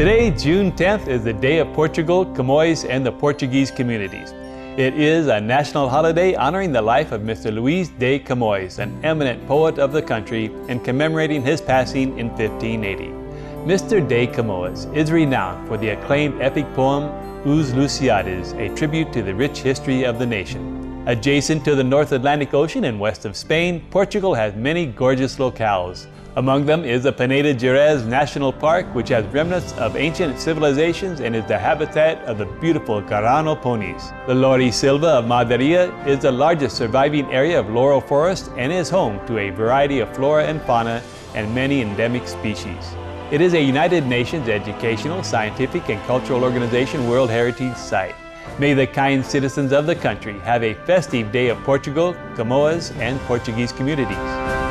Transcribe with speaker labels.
Speaker 1: Today, June 10th, is the Day of Portugal, Camões, and the Portuguese communities. It is a national holiday honoring the life of Mr. Luís de Camões, an eminent poet of the country, and commemorating his passing in 1580. Mr. de Camões is renowned for the acclaimed epic poem Os Lusíadas, a tribute to the rich history of the nation. Adjacent to the North Atlantic Ocean and west of Spain, Portugal has many gorgeous locales. Among them is the Peneda Gerês National Park, which has remnants of ancient civilizations and is the habitat of the beautiful Garrano ponies. The Laurisilva of Madeira is the largest surviving area of laurel forest and is home to a variety of flora and fauna and many endemic species. It is a United Nations Educational, Scientific, and Cultural Organization World Heritage Site. May the kind citizens of the country have a festive day of Portugal, Camões, and Portuguese communities.